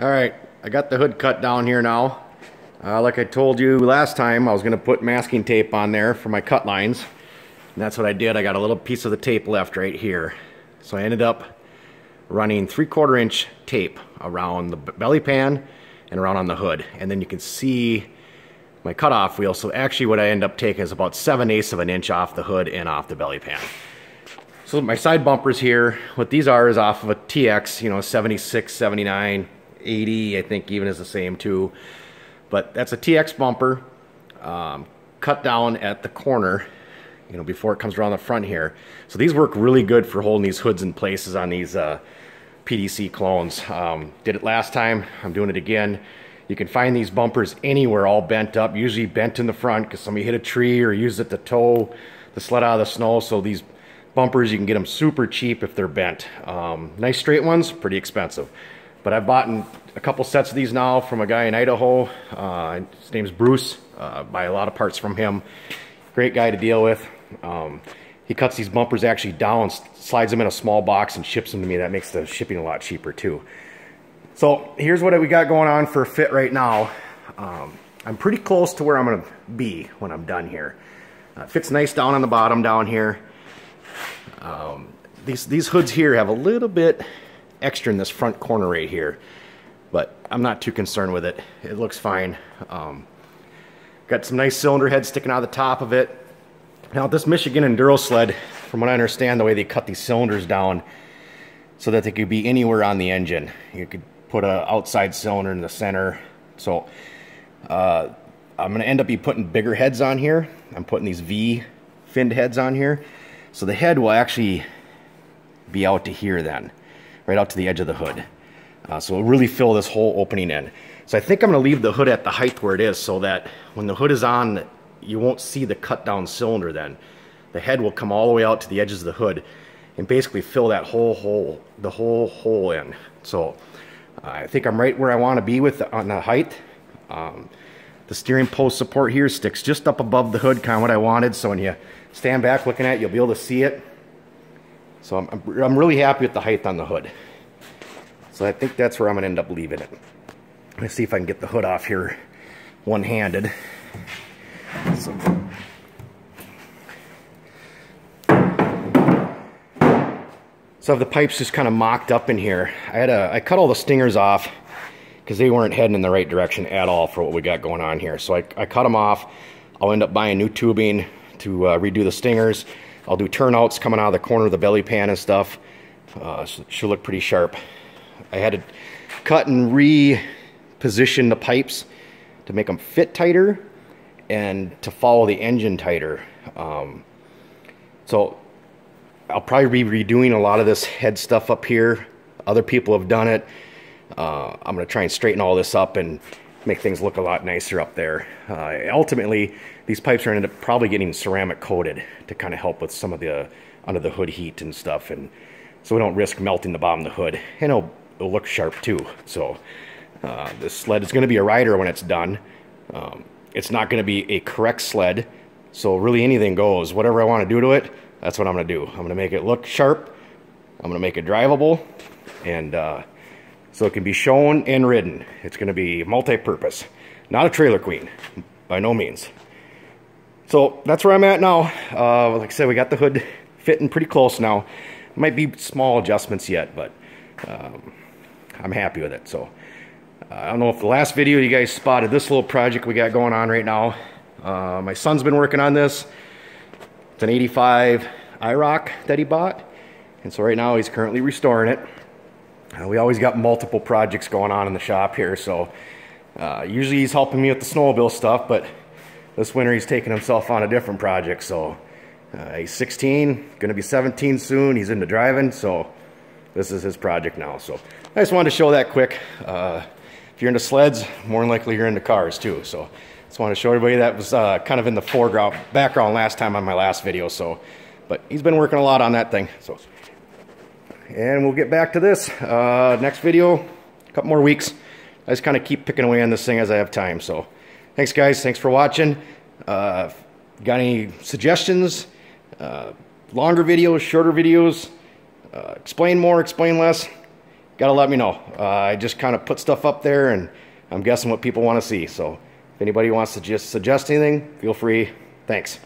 All right, I got the hood cut down here now. Uh, like I told you last time, I was gonna put masking tape on there for my cut lines. And that's what I did. I got a little piece of the tape left right here. So I ended up running three quarter inch tape around the belly pan and around on the hood. And then you can see my cutoff wheel. So actually what I end up taking is about 7 eighths of an inch off the hood and off the belly pan. So my side bumpers here, what these are is off of a TX, you know, 76, 79, 80, I think even is the same too. But that's a TX bumper, um, cut down at the corner, you know, before it comes around the front here. So these work really good for holding these hoods in places on these uh, PDC clones. Um, did it last time, I'm doing it again. You can find these bumpers anywhere all bent up, usually bent in the front because somebody hit a tree or used it to tow the sled out of the snow. So these bumpers, you can get them super cheap if they're bent. Um, nice straight ones, pretty expensive. But I've bought a couple sets of these now from a guy in Idaho. Uh, his name's Bruce. Uh, buy a lot of parts from him. Great guy to deal with. Um, he cuts these bumpers actually down, slides them in a small box and ships them to me. That makes the shipping a lot cheaper too. So here's what we got going on for fit right now. Um, I'm pretty close to where I'm gonna be when I'm done here. Uh, fits nice down on the bottom down here. Um, these, these hoods here have a little bit extra in this front corner right here, but I'm not too concerned with it. It looks fine. Um, got some nice cylinder heads sticking out of the top of it. Now this Michigan Enduro sled, from what I understand, the way they cut these cylinders down so that they could be anywhere on the engine. You could put an outside cylinder in the center. So uh, I'm gonna end up be putting bigger heads on here. I'm putting these V finned heads on here. So the head will actually be out to here then right out to the edge of the hood. Uh, so it'll really fill this whole opening in. So I think I'm gonna leave the hood at the height where it is so that when the hood is on, you won't see the cut down cylinder then. The head will come all the way out to the edges of the hood and basically fill that whole hole, the whole hole in. So uh, I think I'm right where I wanna be with the, on the height. Um, the steering post support here sticks just up above the hood, kind of what I wanted. So when you stand back looking at it, you'll be able to see it. So I'm, I'm really happy with the height on the hood. So I think that's where I'm gonna end up leaving it. Let's see if I can get the hood off here one-handed. So, so the pipes just kind of mocked up in here. I had a, I cut all the stingers off because they weren't heading in the right direction at all for what we got going on here. So I, I cut them off. I'll end up buying new tubing to uh, redo the stingers. I'll do turnouts coming out of the corner of the belly pan and stuff. Uh, should look pretty sharp. I had to cut and reposition the pipes to make them fit tighter and to follow the engine tighter. Um, so I'll probably be redoing a lot of this head stuff up here. Other people have done it. Uh, I'm going to try and straighten all this up and make things look a lot nicer up there. Uh, ultimately, these pipes are ended up probably getting ceramic coated to kind of help with some of the under the hood heat and stuff, and so we don't risk melting the bottom of the hood. And it'll, it'll look sharp too. So uh, this sled is going to be a rider when it's done. Um, it's not going to be a correct sled, so really anything goes. Whatever I want to do to it, that's what I'm going to do. I'm going to make it look sharp. I'm going to make it drivable, and uh, so it can be shown and ridden. It's going to be multi-purpose. Not a trailer queen, by no means. So that's where I'm at now. Uh, like I said, we got the hood fitting pretty close now. Might be small adjustments yet, but um, I'm happy with it. So uh, I don't know if the last video you guys spotted this little project we got going on right now. Uh, my son's been working on this. It's an 85 IROC that he bought. And so right now he's currently restoring it. Uh, we always got multiple projects going on in the shop here, so uh, usually he's helping me with the snowmobile stuff, but this winter he's taking himself on a different project, so uh, he's 16, gonna be 17 soon, he's into driving, so this is his project now. So I just wanted to show that quick. Uh, if you're into sleds, more than likely you're into cars too, so just wanted to show everybody that was uh, kind of in the foreground, background last time on my last video, so, but he's been working a lot on that thing, so and we'll get back to this uh, next video a couple more weeks I just kind of keep picking away on this thing as I have time so thanks guys thanks for watching uh, got any suggestions uh, longer videos shorter videos uh, explain more explain less gotta let me know. Uh, I just kind of put stuff up there and I'm guessing what people want to see. So if anybody wants to just suggest anything, feel free. Thanks.